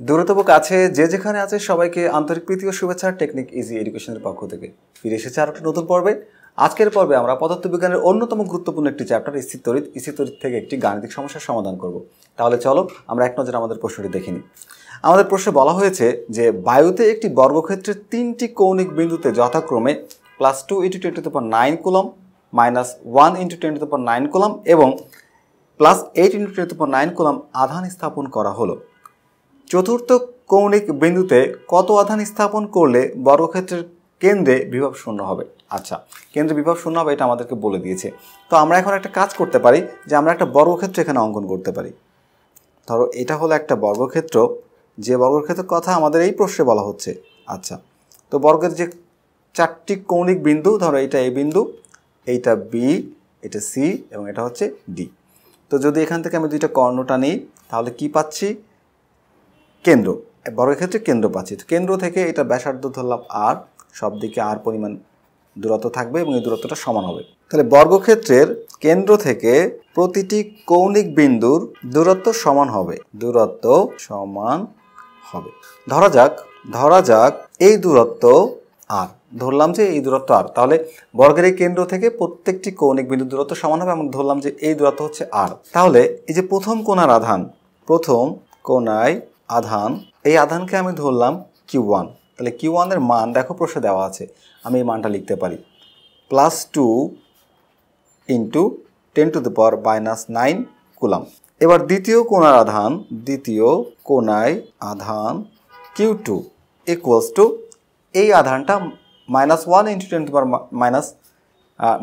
দূরতম কাছে, যে যেখানে আছে, সবাইকে আন্তরিক প্রীতি ও শুভেচ্ছা টেকনিক ইজি এডুকেশনের পক্ষ থেকে। ফিরে এসেছে আর একটা নতুন পর্বে। আজকের পর্বে আমরা পদার্থবিজ্ঞানের অন্যতম গুরুত্বপূর্ণ একটি চ্যাপ্টার স্থির তরিত স্থির তরিত থেকে একটি গাণিতিক সমস্যার সমাধান করব। তাহলে চলো, আমরা এক নজর আমাদের প্রশ্নটি দেখে নিই। আমাদের প্রশ্নে বলা হয়েছে যে, বায়ুতে একটি বর্গক্ষেত্রের তিনটি কৌণিক বিন্দুতে যথাক্রমে plus two into ten to the nine coulomb minus one into ten to the nine coulomb এবং plus eight into ten to nine coulomb আধান স্থাপন করা হলো। চতুর্থ কৌণিক বিন্দুতে কত আধান স্থাপন করলে বর্গক্ষেত্রের কেন্দ্রে বিভব শূন্য হবে? আচ্ছা কেন্দ্রে বিভব শূন্য হবে এটা আমাদেরকে বলে দিয়েছে। তো আমরা এখন একটা কাজ করতে পারি যে আমরা একটা বর্গক্ষেত্র এখানে অঙ্কন করতে পারি। ধরো এটা হলো একটা বর্গক্ষেত্র, যে বর্গক্ষেত্রের কথা আমাদের এই প্রশ্নে বলা হচ্ছে। আচ্ছা তো বর্গের যে চারটি কৌণিক বিন্দু, ধরো এইটা এ বিন্দু, এইটা বি এটা সি এবং এটা হচ্ছে ডি তো যদি এখান থেকে আমি দুইটা কর্ণটা নিই, তাহলে কি পাচ্ছি? কেন্দ্র বর্গক্ষেত্রে কেন্দ্র পাচ্ছি কেন্দ্র থেকে এটা ব্যাসার্ধ ধরলাম আর সব দিকে আর পরিমাণ দূরত্ব থাকবে এবং এই দূরত্বটা সমান হবে। তাহলে বর্গক্ষেত্রের কেন্দ্র থেকে প্রতিটি কৌণিক বিন্দুর দূরত্ব সমান হবে। দূরত্ব সমান হবে। ধরা যাক ধরা যাক এই দূরত্ব আর ধরলাম যে এই দূরত্ব আর তাহলে বর্গের এই কেন্দ্র থেকে প্রত্যেকটি কৌণিক বিন্দুর দূরত্ব সমান হবে এবং ধরলাম যে এই দূরত্ব হচ্ছে আর তাহলে এই যে প্রথম কোনার আধান, প্রথম কোণায় আধান। এই আধানকে আমি ধরলাম কিউ ওয়ান তাহলে কিউ ওয়ানের মান দেখো প্রশ্নে দেওয়া আছে। আমি এই মানটা লিখতে পারি। Plus two into ten to the power minus nine coulomb এবার দ্বিতীয় কোনার আধান, দ্বিতীয় কোনায় আধান কিউ টু ইকুয়ালস টু এই আধানটা minus one into ten to power minus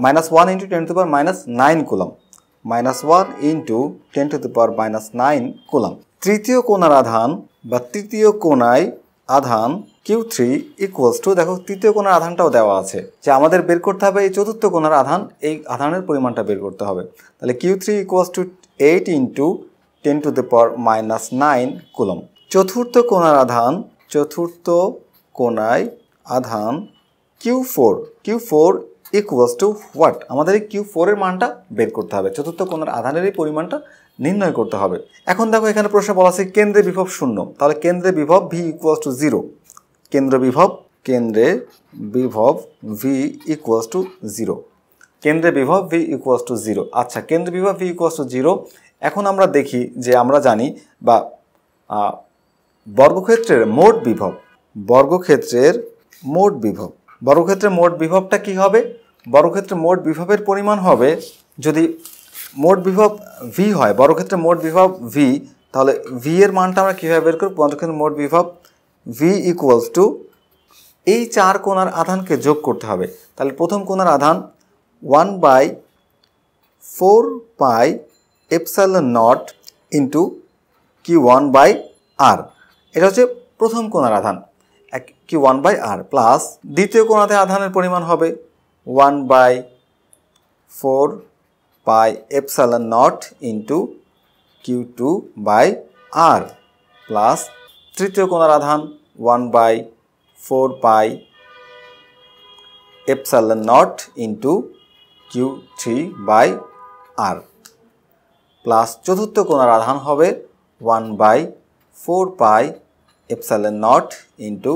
minus one into ten to power minus nine coulomb minus one into ten to the power minus nine coulomb তৃতীয় কোণার আধান বা তৃতীয় কোণায় আধান কিউ থ্রি ইকুয়ালস টু দেখো, তৃতীয় কোণার আধানটাও দেওয়া আছে। যে আমাদের বের করতে হবে এই চতুর্থ কোণার আধান, এই আধানের পরিমাণটা বের করতে হবে। তাহলে q three equals to eight into ten to the power minus nine coulomb চতুর্থ কোণার আধান, চতুর্থ কোণায় আধান q four q four equals to what আমাদের এই কিউ ফোরের মানটা বের করতে হবে। চতুর্থ কোণার আধানের এই পরিমাণটা নির্ণয় করতে হবে। এখন দেখো এখানে প্রশ্ন বলা আছে, কেন্দ্রে বিভব শূন্য। তাহলে কেন্দ্রে বিভব ভি ইকুয়ালস টু জিরো কেন্দ্র বিভব, কেন্দ্রে বিভব ভি ইকুয়ালস টু জিরো কেন্দ্রে বিভব ভি ইকুয়ালস টু জিরো আচ্ছা কেন্দ্র বিভব ভি ইকুয়ালস টু জিরো এখন আমরা দেখি যে আমরা জানি বা বর্গক্ষেত্রের মোট বিভব, বর্গক্ষেত্রের মোট বিভব। বর্গক্ষেত্রের মোট বিভবটা কি হবে? বর্গক্ষেত্রের মোট বিভবের পরিমাণ হবে যদি মোট বিভব ভি হয় বর্গক্ষেত্রে মোট বিভব ভি তাহলে ভি এর মানটা আমরা কীভাবে বের করব? বর্গক্ষেত্রের মোট বিভব ভি ইকুয়ালস টু এই চার কোণার আধানকে যোগ করতে হবে। তাহলে প্রথম কোণার আধান one by four pi epsilon naught into কি ওয়ান বাই আর এটা হচ্ছে প্রথম কোণার আধান, এক q one by r plus দ্বিতীয় কোণাতে আধানের পরিমাণ হবে one by four pi epsilon naught into q two by r plus তৃতীয় কোণার আধান one by four pi epsilon naught into q three by r plus চতুর্থ কোণার আধান হবে one by four pi epsilon naught into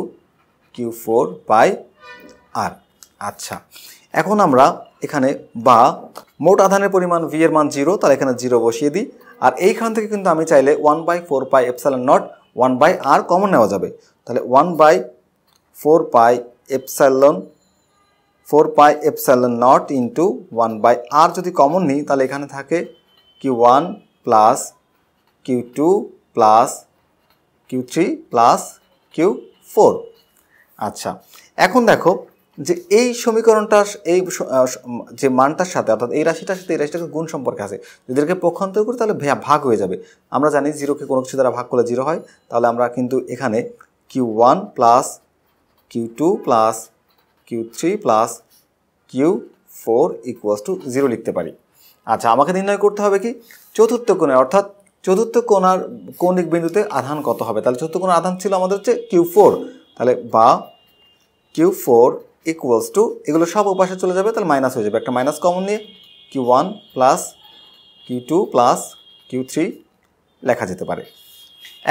q four by r. আচ্ছা এখন আমরা এখানে বা মোট আধানের পরিমাণ ভি এর মান জিরো তাহলে এখানে জিরো বসিয়ে দিই। আর এইখান থেকে কিন্তু আমি চাইলে one by four pi epsilon naught one by r common নেওয়া যাবে। তাহলে one by four pi epsilon four pi epsilon naught into one by r যদি কমন নিই, তাহলে এখানে থাকে q one plus q two plus q three plus q four আচ্ছা এখন দেখো যে এই সমীকরণটা, এই যে মানটার সাথে, অর্থাৎ এই রাশিটার সাথে, এই রাশিটার গুণ সম্পর্কে আছে। এটাকে পক্ষান্তর করি, তাহলে ভাগ হয়ে যাবে। আমরা জানি জিরোকে কোনো কিছু দ্বারা ভাগ করলে জিরো হয়। তাহলে আমরা কিন্তু এখানে q one plus q two plus q three plus q four equals to zero লিখতে পারি। আচ্ছা আমাকে নির্ণয় করতে হবে কি? চতুর্থ কোণে, অর্থাৎ চতুর্থ কোণার কৌণিক বিন্দুতে আধান কত হবে? তাহলে চতুর্থ কোণার আধান ছিল আমাদের হচ্ছে কিউ ফোর তাহলে বা কিউ ফোর ইকুয়ালস টু এগুলো সব উপাসে চলে যাবে, তাহলে মাইনাস হয়ে যাবে। একটা মাইনাস কমন নিয়ে q one plus q two plus q three লেখা যেতে পারে।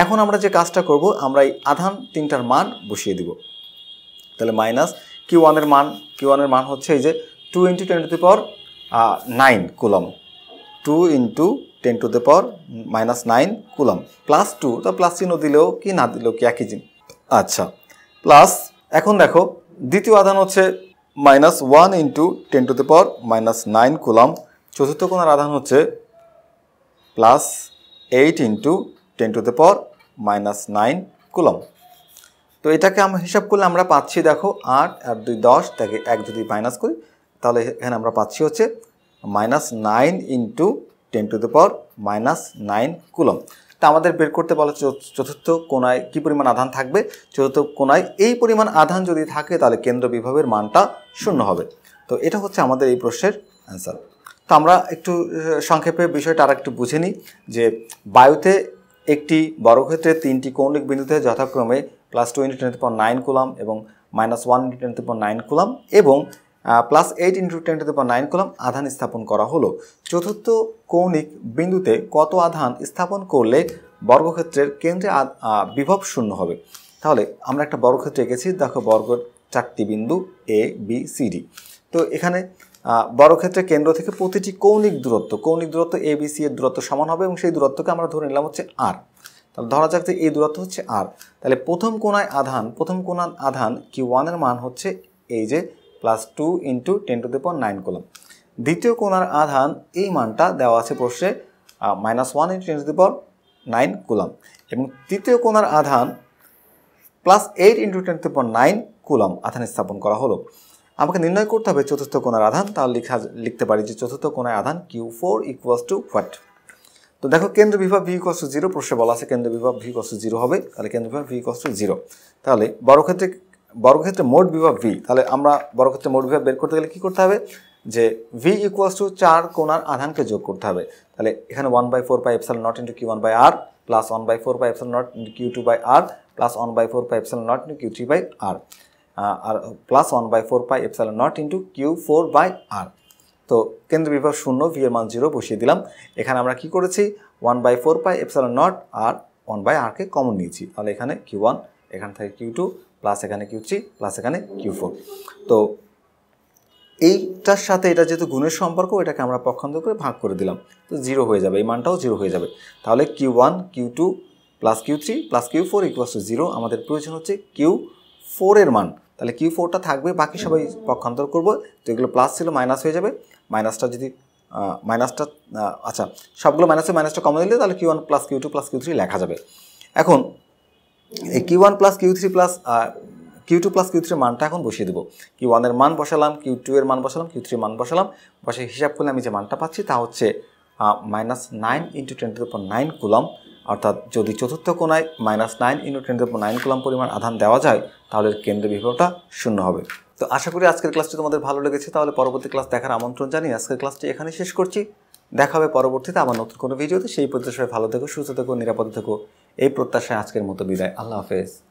এখন আমরা যে কাজটা করব, আমরা এই আধান তিনটার মান বসিয়ে দিব। তাহলে মাইনাস কিউ ওয়ানের মান কিউ ওয়ানের মান হচ্ছে এই যে two into ten to the power nine coulomb. Two into ten to the power minus nine coulomb. Plus two তো প্লাস চিহ্ন দিলেও কি না দিলেও কি একই জিনিস আচ্ছা প্লাস এখন দেখো দ্বিতীয় আধান হচ্ছে minus one into ten to the power minus nine coulomb চতুর্থ কোণার আধান হচ্ছে plus eight into ten to the power minus nine coulomb তো এটাকে আমরা হিসাব করলে আমরা পাচ্ছি, দেখো, আট, আর দুই, দশ, তাকে এক যদি মাইনাস করি, তাহলে এখানে আমরা পাচ্ছি হচ্ছে minus nine into ten to the power minus nine coulomb তা আমাদের বের করতে বলা চতুর্থ কোনায় কী পরিমাণ আধান থাকবে? চতুর্থ কোনায় এই পরিমাণ আধান যদি থাকে, তাহলে কেন্দ্র বিভবের মানটা শূন্য হবে। তো এটা হচ্ছে আমাদের এই প্রশ্নের অ্যান্সার তো আমরা একটু সংক্ষেপে বিষয়টা আর একটু বুঝে নিই, যে বায়ুতে একটি বর্গক্ষেত্রে তিনটি কৌণিক বিন্দুতে যথাক্রমে plus two into ten nine coulomb এবং minus one into ten nine coulomb এবং plus eight into ten to nine coulomb আধান স্থাপন করা হলো। চতুর্থ কৌণিক বিন্দুতে কত আধান স্থাপন করলে বর্গক্ষেত্রের কেন্দ্রে বিভব শূন্য হবে? তাহলে আমরা একটা বর্গক্ষেত্রে এঁকেছি, দেখো বর্গের চারটি বিন্দু এ বি সি ডি তো এখানে বর্গক্ষেত্রের কেন্দ্র থেকে প্রতিটি কৌণিক দূরত্ব কৌণিক দূরত্ব এ বি সি এর দূরত্ব সমান হবে এবং সেই দূরত্বকে আমরা ধরে নিলাম হচ্ছে আর তাহলে ধরা যাক যে এই দূরত্ব হচ্ছে আর তাহলে প্রথম কোনায় আধান, প্রথম কোণার আধান কি ওয়ানের মান হচ্ছে এই যে plus two into ten to the power nine coulomb দ্বিতীয় কোণার আধান এই মানটা দেওয়া আছে প্রশ্নে minus one into ten to the power nine coulomb এবং তৃতীয় কোণার আধান plus eight into ten to power nine coulomb আধান স্থাপন করা হলো। আমাকে নির্ণয় করতে হবে চতুর্থ কোণার আধান, তাহলে লিখা, লিখতে পারি যে চতুর্থ কোণার আধান q four equals to what তো দেখো কেন্দ্র বিভাগ ভি ইকস টু জিরো প্রশ্নে বলা আছে কেন্দ্র বিভাগ ভি ইকস টু জিরো হবে, তাহলে কেন্দ্র বিভাগ ভি ইকস টু জিরো তাহলে বর্গক্ষেত্রে বর্গক্ষেত্রে মোট বিভাগ ভি তাহলে আমরা বর্গক্ষেত্রে মোট বিভাগ বের করতে গেলে কী করতে হবে? যে ভি ইকুয়াস টু চার কোণার আধানকে যোগ করতে হবে। তাহলে এখানে one by four by epsilon naught into q one by r plus one by four by epsilon naught into q two by r plus one by four by epsilon naught into q three by r r plus one by four pi epsilon naught into q four by r তো কেন্দ্র বিভাগ শূন্য V এর মান zero বসিয়ে দিলাম। এখানে আমরা কি করেছি? One by four pi epsilon naught r one by আরকে common নিয়েছি। তাহলে এখানে কিউ ওয়ান এখান থেকে কিউ টু প্লাস এখানে কিউ থ্রি প্লাস এখানে কিউ ফোর তো এইটার সাথে এটা যেহেতু গুণের সম্পর্ক, এটাকে আমরা পক্ষান্তর করে ভাগ করে দিলাম। তো জিরো হয়ে যাবে, এই মানটাও জিরো হয়ে যাবে। তাহলে q one q two plus q three plus q four equals to zero আমাদের প্রয়োজন হচ্ছে কিউ ফোরের মান। তাহলে কিউ ফোরটা থাকবে, বাকি সবাই পক্ষান্তর করব। তো এগুলো প্লাস ছিল মাইনাস হয়ে যাবে। মাইনাসটা যদি মাইনাসটা আচ্ছা সবগুলো মাইনাসে মাইনাসটা কমে দিলে তাহলে q one plus q two plus q three লেখা যাবে। এখন এই q one plus q three plus q two plus q থ্রির মানটা এখন বসিয়ে দেবো। কিউ ওয়ানের মান বসালাম কিউ টু এর মান বসালাম কিউ থ্রির মান বসালাম। বসে হিসাব করলে আমি যে মানটা পাচ্ছি তা হচ্ছে minus nine into ten to পর নাইন কুলম অর্থাৎ যদি চতুর্থ কোণায় minus nine into ten to পর নাইন কুলম পরিমাণ আধান দেওয়া যায়, তাহলে কেন্দ্র বিভবটা শূন্য হবে। তো আশা করি আজকের ক্লাসটি তোমাদের ভালো লেগেছে, তাহলে পরবর্তী ক্লাস দেখার আমন্ত্রণ জানিয়ে আজকের ক্লাসটি এখানে শেষ করছি। দেখা হবে পরবর্তীতে আমার নতুন কোনো ভিডিওতে। সেই প্রত্যাশায় ভালো থেকো, সুস্থ থেকো, নিরাপদ থেকো। এই প্রত্যাশায় আজকের মতো বিদায়। আল্লাহ হাফেজ।